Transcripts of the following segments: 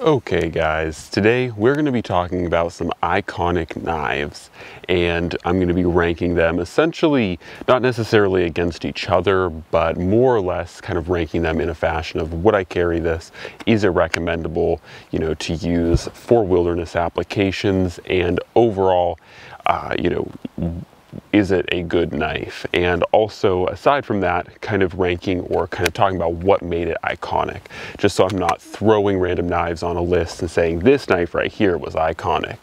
Okay guys, today we're going to be talking about some iconic knives and I'm going to be ranking them essentially not necessarily against each other but more or less kind of ranking them in a fashion of would I carry this, is it recommendable you know to use for wilderness applications? And overall uh, you know is it a good knife? And also, aside from that, kind of ranking or kind of talking about what made it iconic, just so I'm not throwing random knives on a list and saying this knife right here was iconic.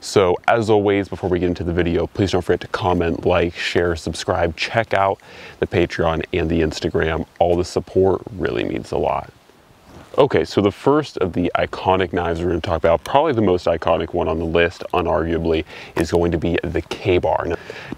So as always, before we get into the video, please don't forget to comment, like, share, subscribe, check out the Patreon and the Instagram. All the support really means a lot. Okay, so the first of the iconic knives we're going to talk about, probably the most iconic one on the list, unarguably, is going to be the Ka-Bar.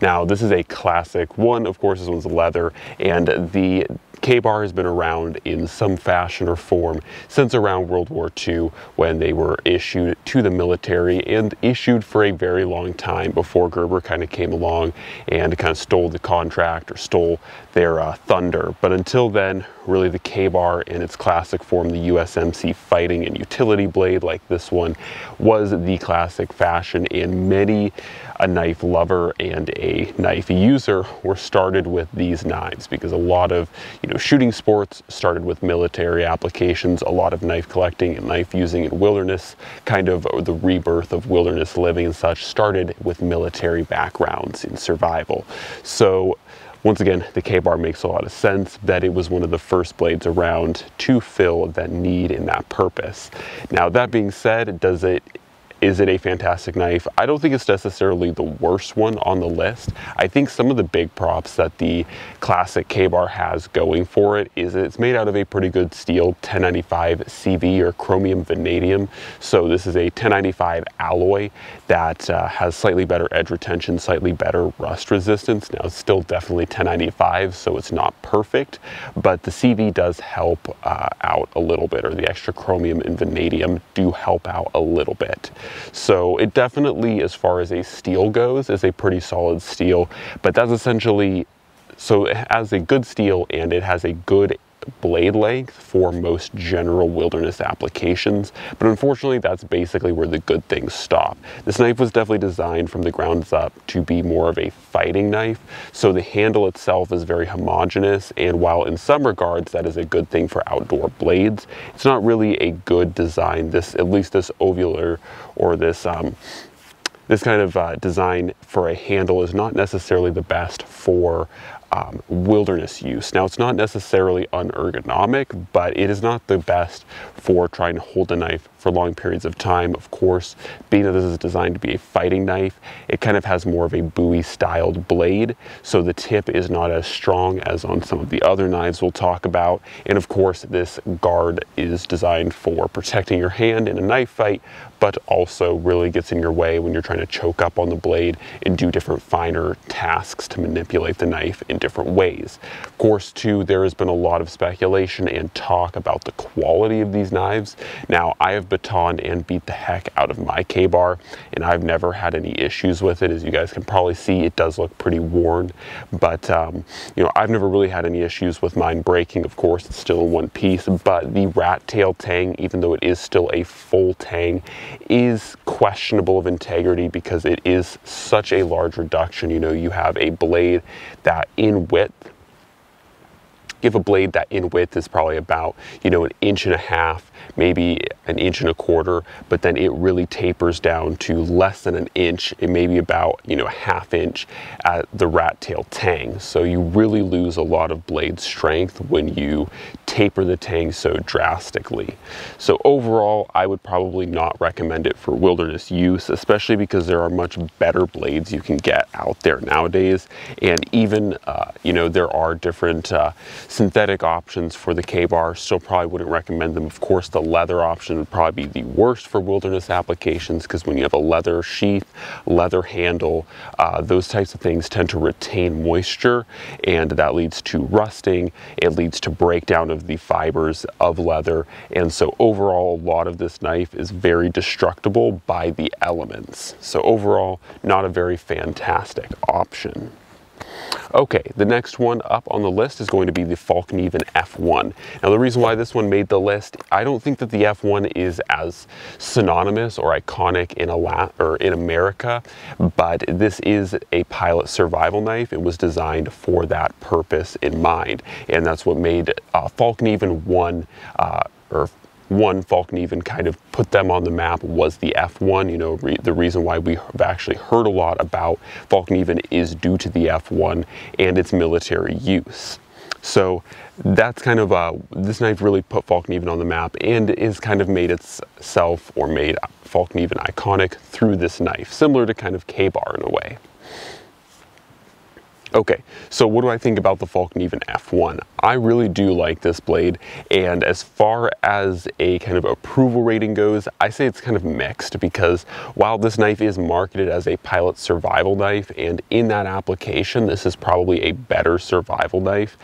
Now, this is a classic one, of course, this one's leather, and the Ka-Bar has been around in some fashion or form since around World War II when they were issued to the military and issued for a very long time before Gerber kind of came along and kind of stole the contract or stole their uh, thunder. But until then, really the Ka-Bar in its classic form, the USMC fighting and utility blade like this one, was the classic fashion and many a knife lover and a knife user were started with these knives because a lot of you know shooting sports started with military applications a lot of knife collecting and knife using in wilderness kind of the rebirth of wilderness living and such started with military backgrounds in survival so once again, the Ka-Bar makes a lot of sense that it was one of the first blades around to fill that need and that purpose. Now, that being said, does it is it a fantastic knife? I don't think it's necessarily the worst one on the list. I think some of the big props that the classic Ka-Bar has going for it is it's made out of a pretty good steel 1095 CV or chromium vanadium. So this is a 1095 alloy that uh, has slightly better edge retention, slightly better rust resistance. Now it's still definitely 1095, so it's not perfect, but the CV does help uh, out a little bit, or the extra chromium and vanadium do help out a little bit. So it definitely, as far as a steel goes, is a pretty solid steel, but that's essentially, so it has a good steel and it has a good blade length for most general wilderness applications, but unfortunately that's basically where the good things stop. This knife was definitely designed from the grounds up to be more of a fighting knife, so the handle itself is very homogeneous, and while in some regards that is a good thing for outdoor blades, it's not really a good design, this at least this ovular or this um, this kind of uh, design for a handle is not necessarily the best for um, wilderness use. Now, it's not necessarily unergonomic, but it is not the best for trying to hold a knife for long periods of time. Of course, being that this is designed to be a fighting knife, it kind of has more of a Bowie styled blade, so the tip is not as strong as on some of the other knives we'll talk about. And of course, this guard is designed for protecting your hand in a knife fight, but also really gets in your way when you're trying to choke up on the blade and do different finer tasks to manipulate the knife in different ways. Of course, too, there has been a lot of speculation and talk about the quality of these knives. Now, I have batoned and beat the heck out of my Ka-Bar, and I've never had any issues with it. As you guys can probably see, it does look pretty worn, but um, you know, I've never really had any issues with mine breaking. Of course, it's still in one piece, but the rat tail tang, even though it is still a full tang, is questionable of integrity because it is such a large reduction. You know, you have a blade that in width have a blade that in width is probably about, you know, an inch and a half, maybe an inch and a quarter, but then it really tapers down to less than an inch, it may be about, you know, a half inch at the rat tail tang. So you really lose a lot of blade strength when you taper the tang so drastically. So overall, I would probably not recommend it for wilderness use, especially because there are much better blades you can get out there nowadays. And even, uh, you know, there are different uh, synthetic options for the Ka-Bar, Still probably wouldn't recommend them. Of course, the leather option would probably be the worst for wilderness applications because when you have a leather sheath, leather handle, uh, those types of things tend to retain moisture and that leads to rusting. It leads to breakdown of the fibers of leather. And so overall, a lot of this knife is very destructible by the elements. So overall, not a very fantastic option. Okay, the next one up on the list is going to be the Fallkniven F1. Now the reason why this one made the list, I don't think that the F1 is as synonymous or iconic in, a or in America, but this is a pilot survival knife. It was designed for that purpose in mind, and that's what made uh, Fallkniven 1 uh, or one Fallkniven kind of put them on the map was the F1. You know, re the reason why we have actually heard a lot about Fallkniven is due to the F1 and its military use. So that's kind of, uh, this knife really put Fallkniven on the map and is kind of made itself or made Fallkniven iconic through this knife, similar to kind of Ka-Bar in a way. Okay, so what do I think about the Fallkniven F1? I really do like this blade, and as far as a kind of approval rating goes, I say it's kind of mixed because while this knife is marketed as a pilot survival knife, and in that application, this is probably a better survival knife,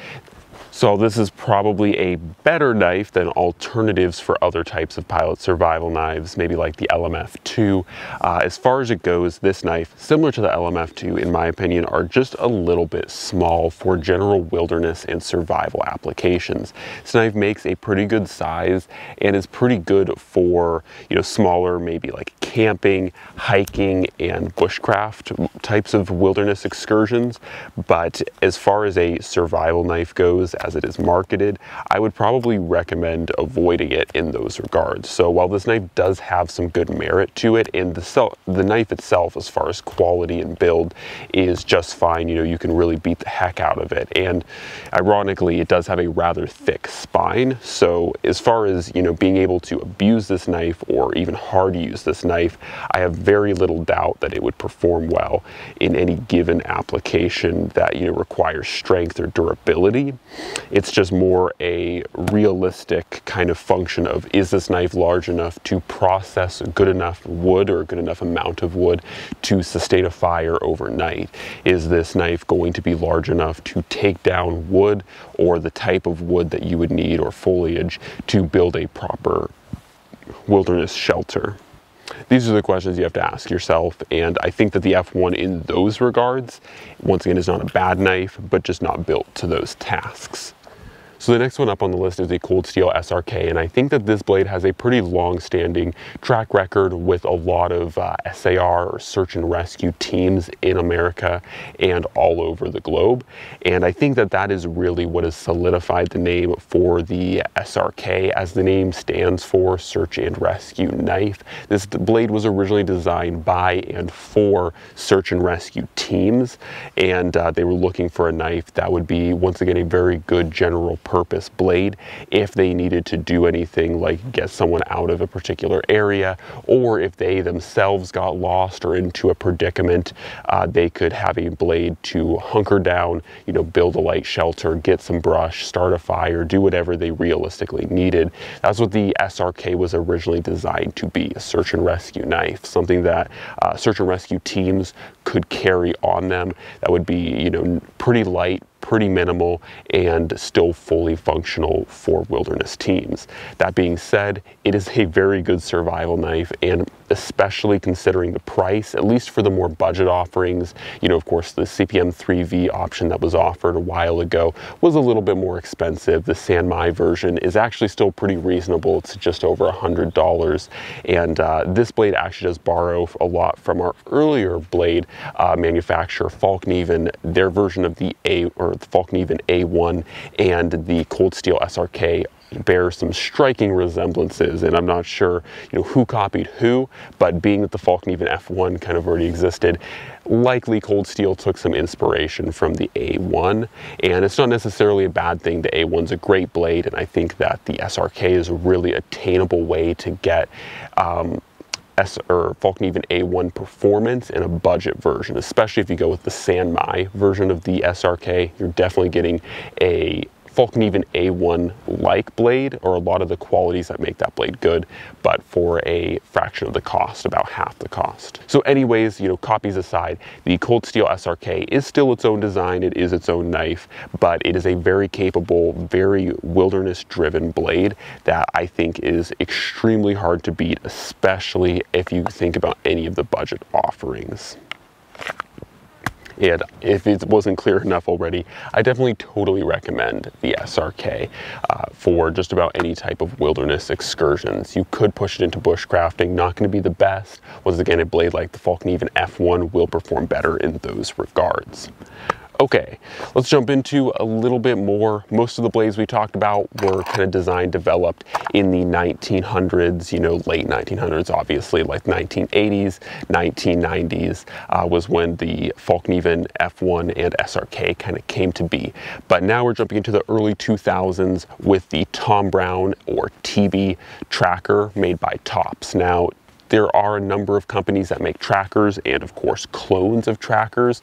so this is probably a better knife than alternatives for other types of pilot survival knives, maybe like the LMF2. Uh, as far as it goes, this knife, similar to the LMF2 in my opinion, are just a little bit small for general wilderness and survival applications. This knife makes a pretty good size and is pretty good for, you know, smaller, maybe like camping, hiking, and bushcraft types of wilderness excursions. But as far as a survival knife goes, as it is marketed, I would probably recommend avoiding it in those regards. So while this knife does have some good merit to it, and the, the knife itself, as far as quality and build, is just fine. You know, you can really beat the heck out of it. And ironically, it does have a rather thick spine. So as far as, you know, being able to abuse this knife or even hard use this knife, I have very little doubt that it would perform well in any given application that, you know, requires strength or durability. It's just more a realistic kind of function of is this knife large enough to process good enough wood or a good enough amount of wood to sustain a fire overnight? Is this knife going to be large enough to take down wood or the type of wood that you would need or foliage to build a proper wilderness shelter? These are the questions you have to ask yourself, and I think that the F1 in those regards, once again, is not a bad knife, but just not built to those tasks. So the next one up on the list is a Cold Steel SRK, and I think that this blade has a pretty long-standing track record with a lot of uh, SAR or search and rescue teams in America and all over the globe. And I think that that is really what has solidified the name for the SRK, as the name stands for Search and Rescue Knife. This blade was originally designed by and for search and rescue teams, and uh, they were looking for a knife that would be, once again, a very good general purpose purpose blade if they needed to do anything like get someone out of a particular area or if they themselves got lost or into a predicament, uh, they could have a blade to hunker down, you know, build a light shelter, get some brush, start a fire, do whatever they realistically needed. That's what the SRK was originally designed to be, a search and rescue knife, something that uh, search and rescue teams could carry on them that would be, you know, pretty light, pretty minimal and still fully functional for wilderness teams. That being said, it is a very good survival knife and especially considering the price, at least for the more budget offerings. You know, of course, the CPM 3V option that was offered a while ago was a little bit more expensive. The Sanmai version is actually still pretty reasonable. It's just over a $100. And uh, this blade actually does borrow a lot from our earlier blade uh, manufacturer, Fallkniven, their version of the A or the Fallkniven A1 and the Cold Steel SRK bear some striking resemblances and I'm not sure you know who copied who but being that the Fallkniven F1 kind of already existed likely Cold Steel took some inspiration from the A1 and it's not necessarily a bad thing. The A1's a great blade and I think that the SRK is a really attainable way to get um, S or Fallkniven A1 performance in a budget version, especially if you go with the Sanmai version of the SRK, you're definitely getting a Fallkniven A1 like blade or a lot of the qualities that make that blade good, but for a fraction of the cost, about half the cost. So anyways, you know, copies aside, the Cold Steel SRK is still its own design, it is its own knife, but it is a very capable, very wilderness driven blade that I think is extremely hard to beat, especially if you think about any of the budget offerings. And if it wasn't clear enough already, I definitely totally recommend the SRK uh, for just about any type of wilderness excursions. You could push it into bushcrafting, not going to be the best. Once again, a blade like the Fallkniven F1 will perform better in those regards. Okay, let's jump into a little bit more. Most of the blades we talked about were kind of designed, developed in the 1900s, you know, late 1900s, obviously, like 1980s, 1990s uh, was when the Fallkniven F1 and SRK kind of came to be. But now we're jumping into the early 2000s with the Tom Brown or TB tracker made by Tops. Now, there are a number of companies that make trackers and of course clones of trackers,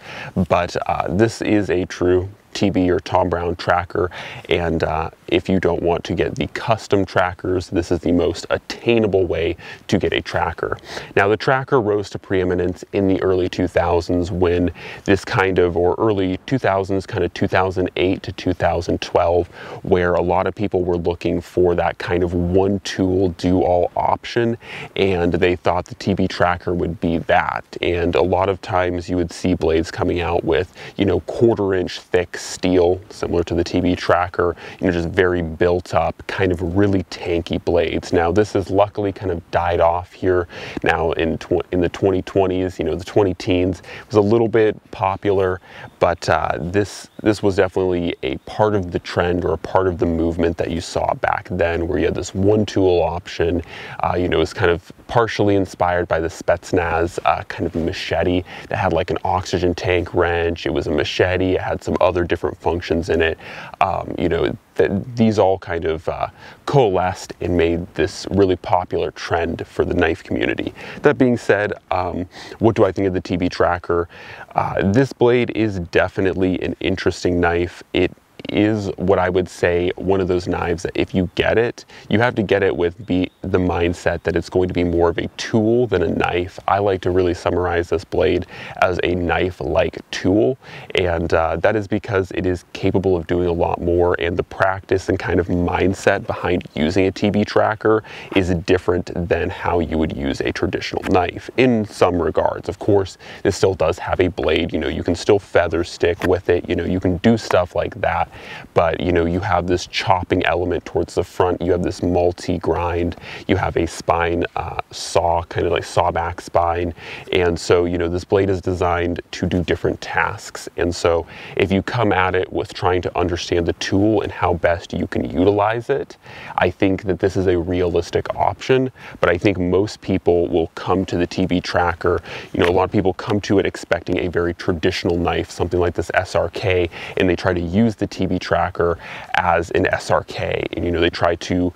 but uh, this is a true TB or Tom Brown tracker. And uh, if you don't want to get the custom trackers, this is the most attainable way to get a tracker. Now the tracker rose to preeminence in the early 2000s when this kind of, or early 2000s, kind of 2008 to 2012, where a lot of people were looking for that kind of one tool do all option. And they thought the TB tracker would be that. And a lot of times you would see blades coming out with, you know, quarter inch thick steel, similar to the TB tracker, you know, just very built up, kind of really tanky blades. Now this has luckily kind of died off here now in, in the 2020s, you know, the 20 teens was a little bit popular, but uh, this, this was definitely a part of the trend or a part of the movement that you saw back then where you had this one tool option, uh, you know, it was kind of partially inspired by the Spetsnaz uh, kind of machete that had like an oxygen tank wrench. It was a machete. It had some other different functions in it. Um, you know, that these all kind of uh, coalesced and made this really popular trend for the knife community. That being said, um, what do I think of the TB Tracker? Uh, this blade is definitely an interesting knife. It is what I would say one of those knives that if you get it, you have to get it with be the mindset that it's going to be more of a tool than a knife. I like to really summarize this blade as a knife-like tool, and uh, that is because it is capable of doing a lot more, and the practice and kind of mindset behind using a TB tracker is different than how you would use a traditional knife in some regards. Of course, this still does have a blade, you know, you can still feather stick with it, you know, you can do stuff like that, but you know, you have this chopping element towards the front, you have this multi-grind, you have a spine uh, saw, kind of like sawback spine, and so, you know, this blade is designed to do different tasks, and so if you come at it with trying to understand the tool and how best you can utilize it, I think that this is a realistic option, but I think most people will come to the TB tracker, you know, a lot of people come to it expecting a very traditional knife, something like this SRK, and they try to use the TB tracker as an SRK. And, you know, they try to,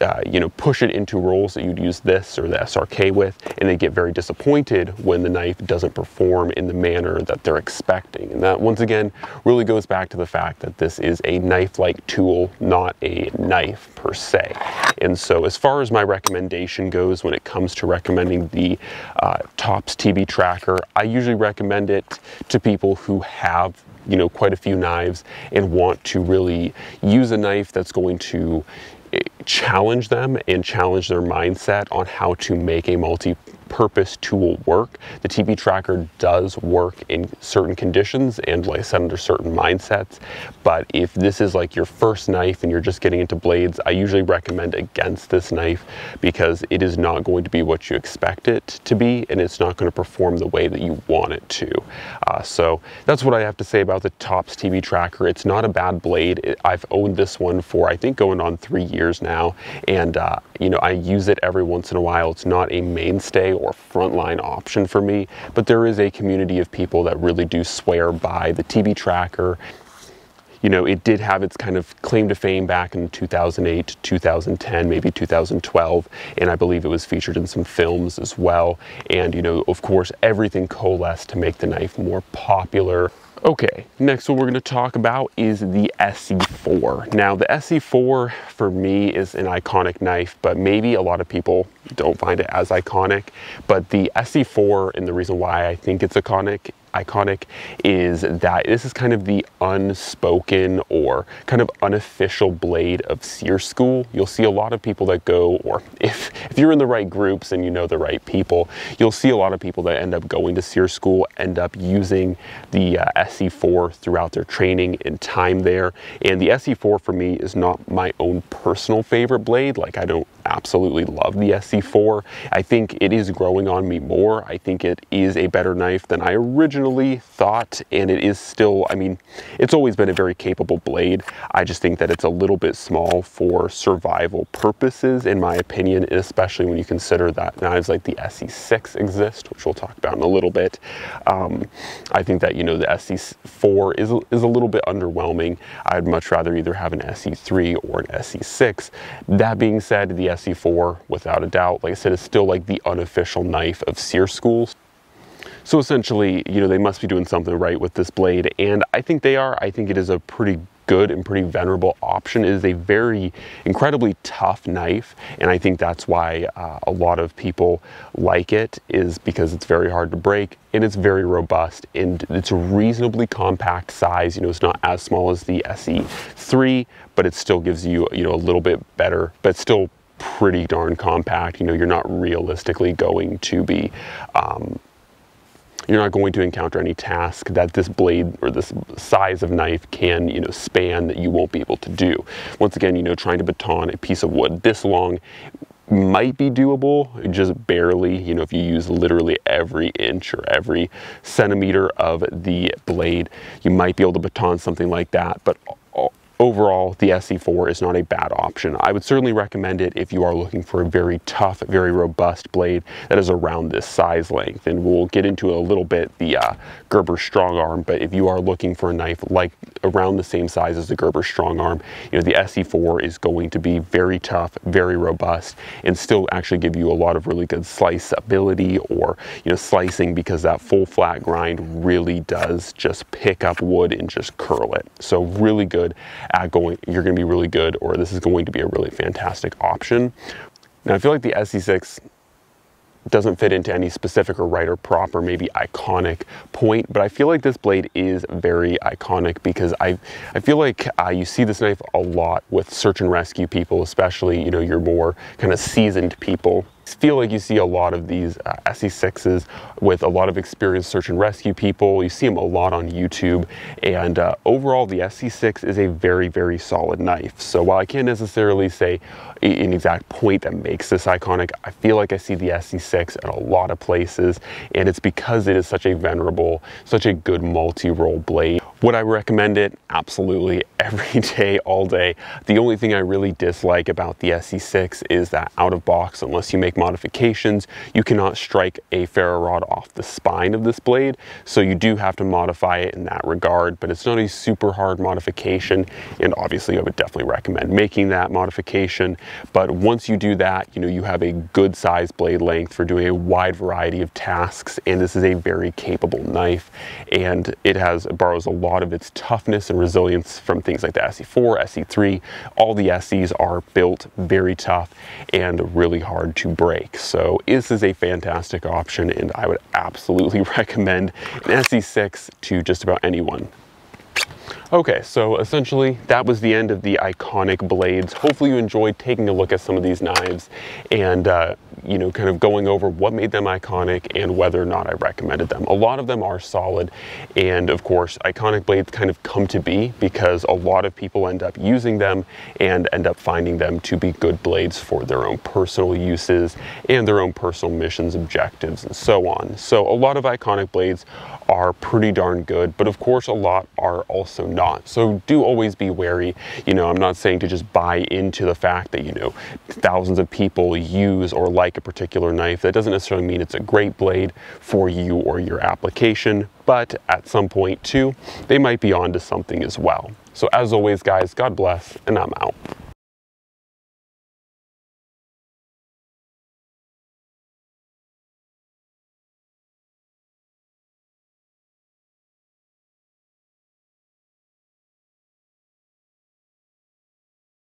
uh, you know, push it into roles that you'd use this or the SRK with, and they get very disappointed when the knife doesn't perform in the manner that they're expecting. And that, once again, really goes back to the fact that this is a knife-like tool, not a knife per se. And so as far as my recommendation goes when it comes to recommending the uh, TOPS TB tracker, I usually recommend it to people who have you know, quite a few knives and want to really use a knife that's going to eh, challenge them and challenge their mindset on how to make a multi purpose tool work. The TB tracker does work in certain conditions and like I said under certain mindsets. But if this is like your first knife and you're just getting into blades, I usually recommend against this knife because it is not going to be what you expect it to be and it's not going to perform the way that you want it to. Uh, so that's what I have to say about the Tops TB tracker. It's not a bad blade. I've owned this one for I think going on three years now and uh, you know I use it every once in a while. It's not a mainstay or frontline option for me, but there is a community of people that really do swear by the TB tracker. You know, it did have its kind of claim to fame back in 2008, 2010, maybe 2012, and I believe it was featured in some films as well. And, you know, of course, everything coalesced to make the knife more popular Okay, next what we're going to talk about is the ESEE-4. Now the ESEE-4 for me is an iconic knife, but maybe a lot of people don't find it as iconic. But the ESEE-4 and the reason why I think it's iconic Iconic is that this is kind of the unspoken or kind of unofficial blade of SERE School. You'll see a lot of people that go, or if, if you're in the right groups and you know the right people, you'll see a lot of people that end up going to SERE School, end up using the uh, ESEE-4 throughout their training and time there. And the ESEE-4 for me is not my own personal favorite blade. Like I don't absolutely love the ESEE-4. I think it is growing on me more. I think it is a better knife than I originally thought, and it is still, I mean, it's always been a very capable blade. I just think that it's a little bit small for survival purposes, in my opinion, especially when you consider that knives like the ESEE-6 exist, which we'll talk about in a little bit. Um, I think that, you know, the ESEE-4 is, is a little bit underwhelming. I'd much rather either have an ESEE-3 or an ESEE-6. That being said, the ESEE-4, without a doubt, like I said, is still like the unofficial knife of SERE schools. So essentially, you know, they must be doing something right with this blade, and I think they are. I think it is a pretty good and pretty venerable option. It is a very incredibly tough knife, and I think that's why uh, a lot of people like it is because it's very hard to break and it's very robust and it's a reasonably compact size. You know, it's not as small as the ESEE-3, but it still gives you, you know, a little bit better, but still pretty darn compact. You know, you're not realistically going to be, um, you're not going to encounter any task that this blade or this size of knife can, you know, span that you won't be able to do. Once again, you know, trying to baton a piece of wood this long might be doable, just barely, you know, if you use literally every inch or every centimeter of the blade, you might be able to baton something like that, but overall, the ESEE-4 is not a bad option. I would certainly recommend it if you are looking for a very tough, very robust blade that is around this size length. And we'll get into a little bit the uh, Gerber Strong Arm, but if you are looking for a knife like around the same size as the Gerber Strong Arm, you know, the ESEE-4 is going to be very tough, very robust, and still actually give you a lot of really good slice ability or, you know, slicing because that full flat grind really does just pick up wood and just curl it. So really good at going, you're going to be really good, or this is going to be a really fantastic option. Now, I feel like the ESEE-6 doesn't fit into any specific or right or proper, maybe iconic point, but I feel like this blade is very iconic because I, I feel like uh, you see this knife a lot with search and rescue people, especially, you know, your more kind of seasoned people feel like you see a lot of these uh, ESEE-6s with a lot of experienced search and rescue people. You see them a lot on YouTube. And uh, overall, the ESEE-6 is a very, very solid knife. So while I can't necessarily say an exact point that makes this iconic, I feel like I see the ESEE-6 in a lot of places. And it's because it is such a venerable, such a good multi-role blade. Would I recommend it? Absolutely, every day, all day. The only thing I really dislike about the ESEE-6 is that out of box, unless you make modifications, you cannot strike a ferro rod off the spine of this blade. So you do have to modify it in that regard, but it's not a super hard modification. And obviously I would definitely recommend making that modification. But once you do that, you know, you have a good size blade length for doing a wide variety of tasks. And this is a very capable knife. And it has, it borrows a lot lot of its toughness and resilience from things like the ESEE-4, ESEE-3. All the ESEEs are built very tough and really hard to break. So this is a fantastic option and I would absolutely recommend an ESEE-6 to just about anyone. Okay, so essentially that was the end of the iconic blades. Hopefully you enjoyed taking a look at some of these knives and uh, you know, kind of going over what made them iconic and whether or not I recommended them. A lot of them are solid, and of course, iconic blades kind of come to be because a lot of people end up using them and end up finding them to be good blades for their own personal uses and their own personal missions, objectives, and so on. So a lot of iconic blades are pretty darn good, but of course a lot are also not. So do always be wary. You know, I'm not saying to just buy into the fact that, you know, thousands of people use or like a particular knife. That doesn't necessarily mean it's a great blade for you or your application, but at some point too, they might be onto something as well. So as always, guys, God bless, and I'm out.